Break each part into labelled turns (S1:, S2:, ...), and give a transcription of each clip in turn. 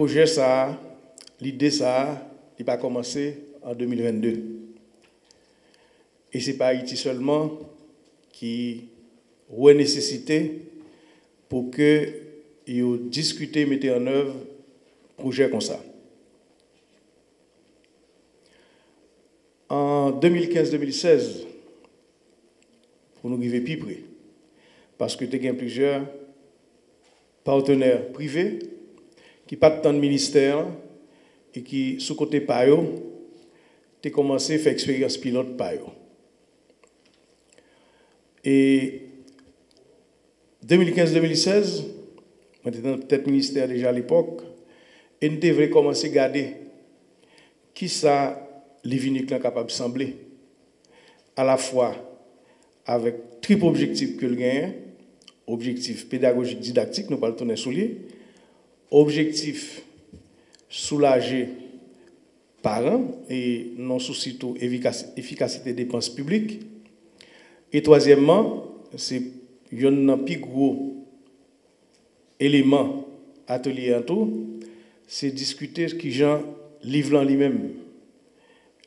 S1: projet ça, l'idée ça, il va commencer en 2022. Et ce n'est pas Haïti seulement qui a nécessité pour que vous discuter, mettez en œuvre projet comme ça. En 2015-2016, pour nous arriver plus près, parce que tu as plusieurs partenaires privés qui pas tant de ministère et qui, sous côté PAYO, tu commencé à faire expérience pilote PAYO. Et 2015-2016, j'étais dans le ministère déjà à l'époque, et nous devrions commencer à garder qui ça les capable de sembler, à la fois avec triple objectif que le gain, objectif pédagogique didactique, nous parlons tourner sous objectif soulager parents et non souci tout efficacité des dépenses publiques. Et troisièmement, c'est un plus gros élément atelier en tout, c'est discuter ce qui Jean livre lui-même,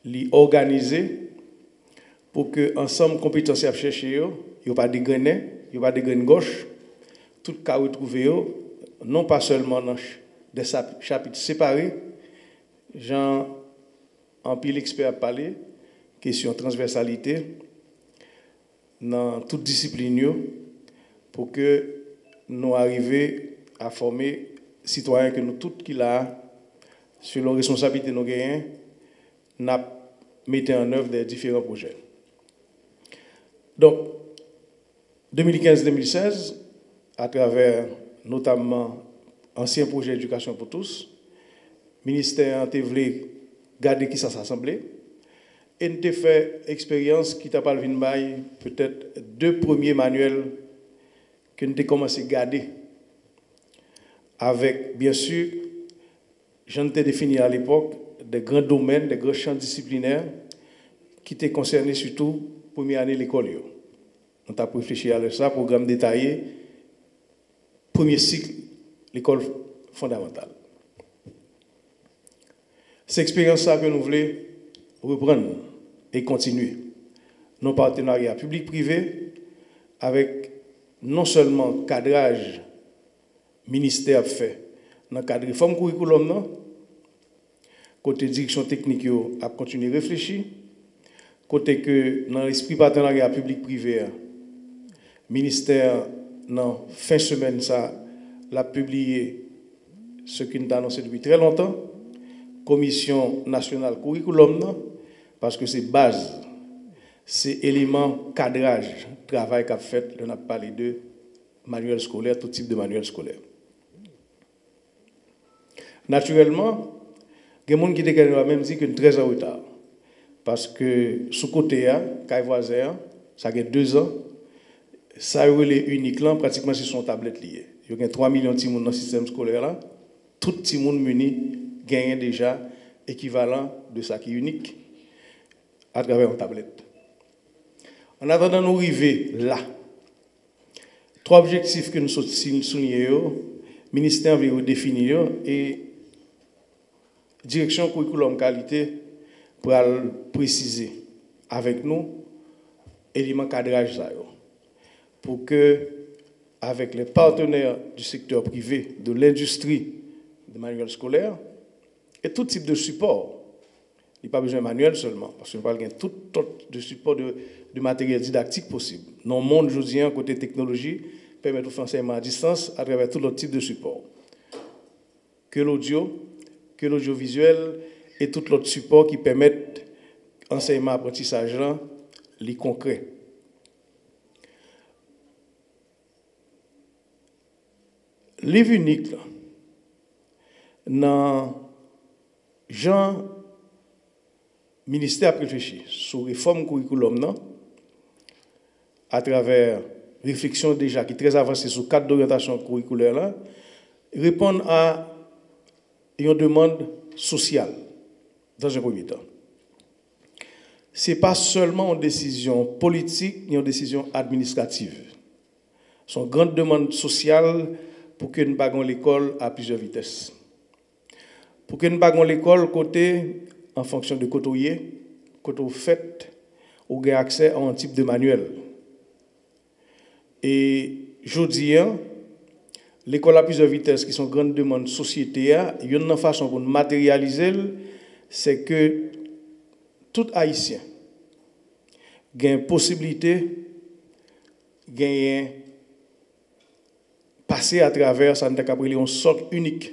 S1: lui organiser pour que ensemble compétences à chercher, il n'y pas de graines, il pas de gauche, tout cas retrouver non pas seulement dans des chapitres séparés, Jean en pile expert parler, question transversalité, dans toute discipline, pour que nous arrivions à former citoyens que nous tous qui là, sur la responsabilité de nos gagnants, mettons en œuvre des différents projets. Donc, 2015-2016, à travers notamment ancien projet d'éducation pour tous, ministère a voulu garder qui ça s'assemblait. Et nous avons fait expérience qui t'a pas peut-être deux premiers manuels que nous avons commencé à garder. Avec, bien sûr, j'en ai défini à l'époque des grands domaines, des grands champs disciplinaires qui étaient concernés surtout première année de l'école. On a réfléchi à ça, programme détaillé, premier cycle, l'école fondamentale. C'est l'expérience que nous voulons reprendre et continuer. Nos partenariats publics-privés avec non seulement cadrage ministère fait dans le cadre de réforme curriculum, côté direction technique, a continué à réfléchir, côté que dans l'esprit partenariat public-privé, ministère, dans fin semaine, ça, l'a publié ce qu'il a annoncé depuis très longtemps, commission nationale curriculum, parce que c'est base, c'est élément cadrage, travail qu'a fait, on a parlé de manuel scolaire, tout type de manuel scolaire. Naturellement, il y a des gens qui même dit nous très en retard. Parce que ce côté-là, voisin, ça fait deux ans, ça est unique là, pratiquement sur son tablette liée. Il y a 3 millions de gens dans le système scolaire là. Tout le monde muni gagne déjà équivalent de ça qui est unique à travers une tablette. En attendant nous arriver là, trois objectifs que nous soulignons, le ministère veut définir et direction curriculum qualité pour préciser avec nous éléments cadrage pour que avec les partenaires du secteur privé, de l'industrie de manuels scolaires et tout type de support. Il n'y a pas besoin de manuel seulement, parce qu'on parle de tout type de support de, matériel didactique possible. Dans le monde, je côté technologie, permet de faire à distance à travers tout autre type de support. Que l'audio, que l'audiovisuel et tout l'autre support qui permettent enseignement apprentissage là, les concrets. Livre unique, là, dans Jean ministère a réfléchi sur réforme curriculum à travers réflexion déjà qui est très avancée sur cadre d'orientation curriculaire là, à une demande sociale dans un premier temps. Ce n'est pas seulement une décision politique ni une décision administrative. C'est une grande demande sociale pour que nous l'école à plusieurs vitesses. pour que nous l'école côté en fonction de côté côté fait ou gain accès à un type de manuel. Et je dis, hein, l'école à plusieurs vitesses qui sont grandes demandes société, il y a une façon pour matérialiser, c'est que tout haïtien a possibilité de passer à travers un socle unique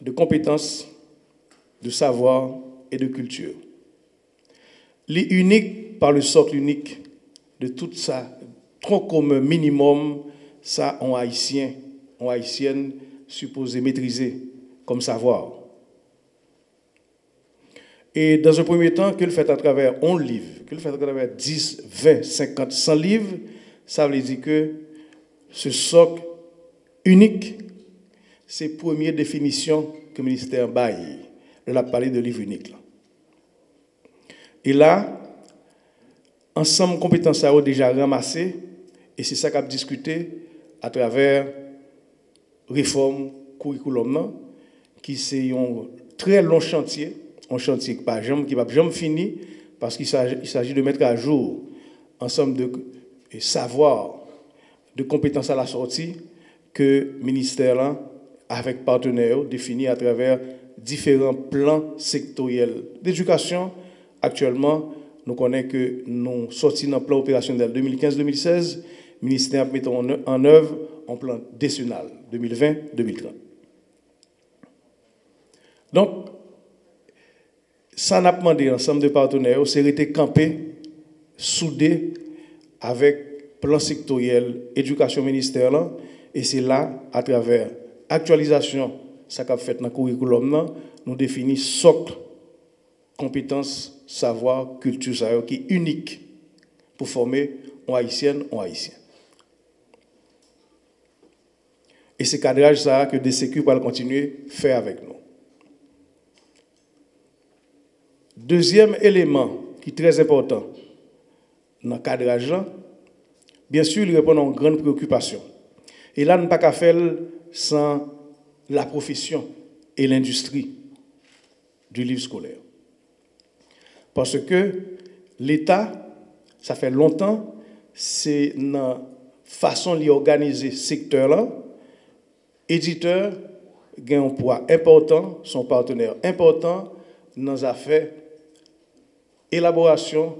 S1: de compétences, de savoir et de culture. L'unique par le socle unique de tout ça, trop comme minimum, ça, en haïtien, en haïtienne, supposé maîtriser comme savoir. Et dans un premier temps, qu'il fait à travers 11 livres, qu'il fait à travers 10, 20, 50, 100 livres, ça veut dire que ce socle unique, c'est première définition que le ministère baille. Il a parlé de livre unique. Et là, ensemble compétences à déjà ramassées, et c'est ça qu'a discuté à travers réforme curriculum, qui c'est un très long chantier, un chantier qui va jamais fini, parce qu'il s'agit de mettre à jour ensemble de savoirs, de compétences à la sortie que le ministère, avec partenaires, définit à travers différents plans sectoriels d'éducation. Actuellement, nous connaissons que nous sortis dans plan opérationnel 2015-2016 le ministère met en œuvre un plan décennal 2020-2030. Donc, ça n'a pas demandé ensemble de partenaires, c'est été campé, soudé avec plan sectoriel, éducation ministère, et c'est là, à travers actualisation, ça qu'a fait dans le curriculum, nous définissons socle, compétences, savoir, culture, qui est unique pour former un haïtien, un haïtien. Et c'est cadrage ça que DCQ va continuer à faire avec nous. Deuxième élément qui est très important dans le cadrage bien sûr, il répond à une grande préoccupation. Et là, nous ne pas faire sans la profession et l'industrie du livre scolaire. Parce que l'État, ça fait longtemps, c'est une façon d'organiser ce secteur-là éditeur a un poids important, son partenaire important dans les affaires élaboration,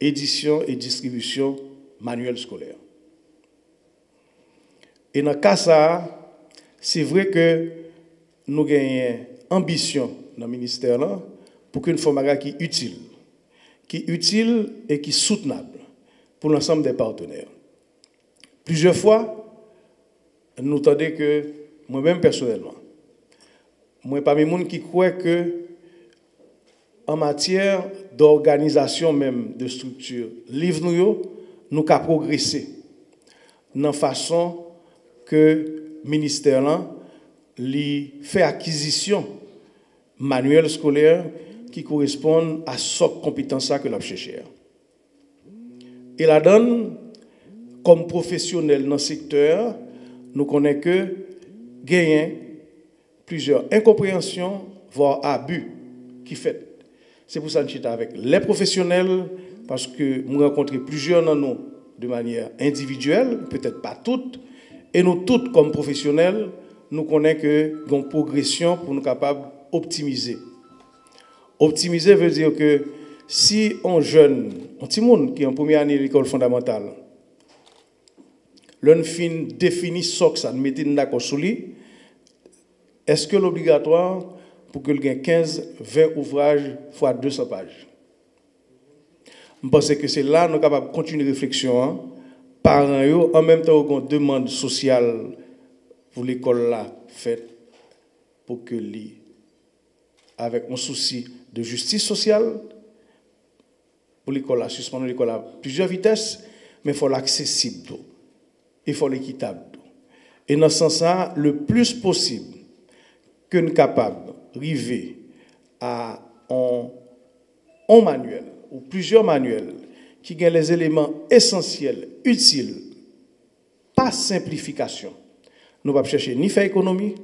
S1: édition et distribution manuel scolaire. Et dans ce cas, ça, c'est vrai que nous avons ambition dans le ministère là, pour qu'une forme qui est utile, qui est utile et qui est soutenable pour l'ensemble des partenaires. Plusieurs fois, nous entendons que, moi-même personnellement, moi parmi les gens qui croient que, en matière d'organisation même de structure, livre nous, nous avons progressé dans la façon que le ministère là, fait acquisition manuel scolaire qui correspondent à ce compétence que l'on cherche. Et la donne, comme professionnel dans le secteur, nous connaissons que gagnent plusieurs incompréhensions, voire abus qui fait. C'est pour ça que suis avec les professionnels, parce que nous rencontrons plusieurs dans nous de manière individuelle, peut-être pas toutes, et nous toutes comme professionnels, nous connaissons que une progression pour nous capables d'optimiser. Optimiser veut dire que si un jeune, un petit monde qui est en première année de l'école fondamentale, l'on fin définit ce que ça, mettez d'accord sur lui, est-ce que l'obligatoire pour que ait 15, 20 ouvrages fois 200 pages? Je pense que c'est là que nous sommes capables de continuer la réflexion. Hein. Parents, en même temps, une demande sociale pour l'école là faite pour que lui, avec un souci de justice sociale, pour l'école là, suspendre l'école à plusieurs vitesses, mais il faut l'accessible il faut l'équitable. Et dans ce sens-là, le plus possible que nous capables d'arriver à un, manuel ou plusieurs manuels qui gagnent les éléments essentiels, utiles, pas simplification. Nous ne pas chercher ni faire économie,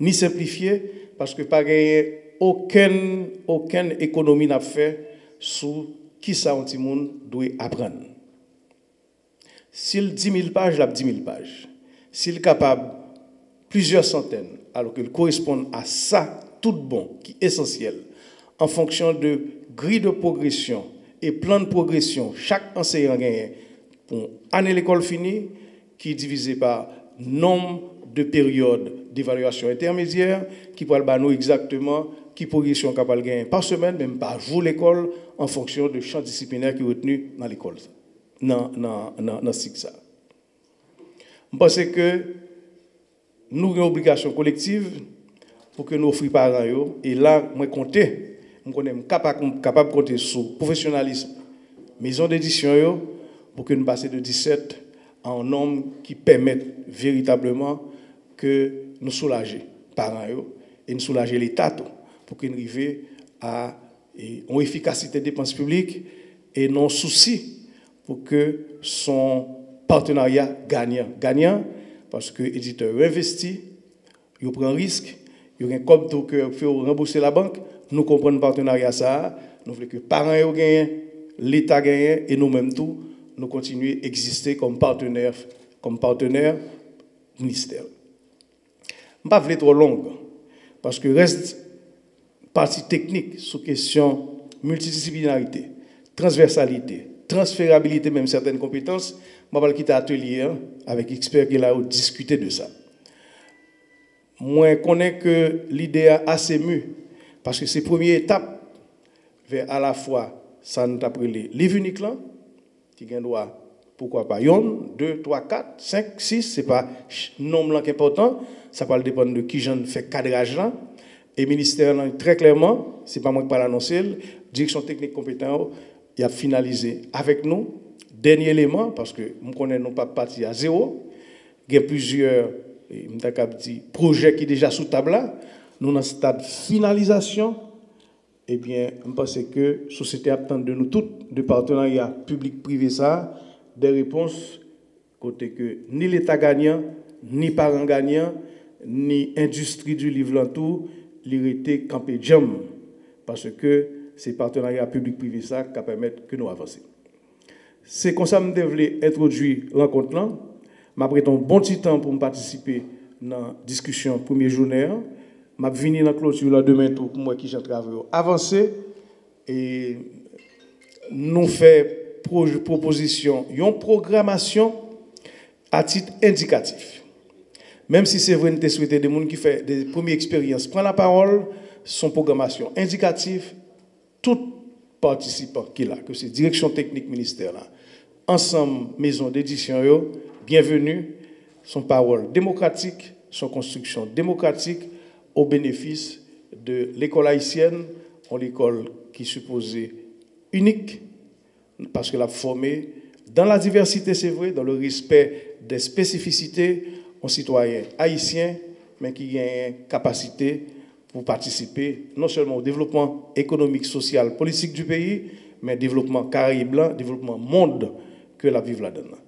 S1: ni simplifier, parce que pas gagner aucune, aucune économie n'a fait sur qui ça un petit monde doit apprendre. S'il 10 000 pages, il a 10 000 pages. S'il est capable plusieurs centaines, alors qu'il correspond à ça tout bon qui est essentiel en fonction de grille de progression et plan de progression, chaque enseignant gagne pour année l'école finie, qui est divisé par nombre de périodes d'évaluation intermédiaire, qui pourra nous exactement qui progression capable gagner par semaine, même par jour l'école, en fonction de champ disciplinaire qui est retenu dans l'école, dans, dans, dans, dans. Je pense que nous avons une obligation collective pour que nos frères parents, et là, moi, compter, je suis capable, de compter sur le professionnalisme, maison d'édition, pour que nous passions de 17 à un nombre qui permette véritablement que nous soulager parents et nous soulager l'État pour qu'on arrive à une efficacité des dépenses publiques et non souci pour que son partenariat gagnant. Gagnant parce que l'éditeur investit, il prend un risque, il y a un comme que rembourser la banque. Nous comprenons le partenariat ça. Nous voulons que les parents gagnent, l'État gagne et nous-mêmes tout, nous continuons à exister comme partenaires, comme partenaire ministère. Je ne vais pas trop long parce que reste partie technique sur question multidisciplinarité, transversalité, transférabilité, même certaines compétences. Je vais quitter l'atelier hein, avec experts qui ont discuté de ça. Moi, je connais que l'idée a assez mu, parce que c'est la première étape vers à la fois, ça nous appelé livre unique là, qui doit, pourquoi pas, 1, 2, 3, 4, 5, 6, ce n'est pas nombre qui est important, ça va dépendre de qui j'en fais cadrage là. Et le ministère, très clairement, ce n'est pas moi qui parle l'annoncer, direction technique compétente, il a finalisé avec nous. Dernier élément, parce que nous connaissons pas parti à zéro, il y a plusieurs projets qui sont déjà sous table là. Nous, dans le stade finalisation, eh bien, je pense que la société attend de nous toutes, de partenariat public-privé, ça, des réponses côté que ni l'État gagnant, ni parents gagnants, ni industrie du livre en tout, l'irrité campé jam. Parce que c'est partenariat public-privé ça qui permet que nous avancions. C'est comme ça que je voulais introduire rencontre là. Je un bon petit temps pour participer à la discussion première journée. Vais venir dans la clôture là demain pour moi qui j'ai travaillé. Avancer et nous faire proposition, une programmation à titre indicatif. Même si c'est vrai, nous souhaité des gens qui font des premières expériences, prend la parole, son programmation indicative, tout participant qui là, que c'est direction technique ministère là, ensemble maison d'édition, bienvenue, son parole démocratique, son construction démocratique au bénéfice de l'école haïtienne, l'école qui supposée unique, parce qu'elle a formé dans la diversité, c'est vrai, dans le respect des spécificités, aux citoyens haïtiens, mais qui ont une capacité pour participer non seulement au développement économique, social, politique du pays, mais au développement blanc, développement monde que la vive là-dedans.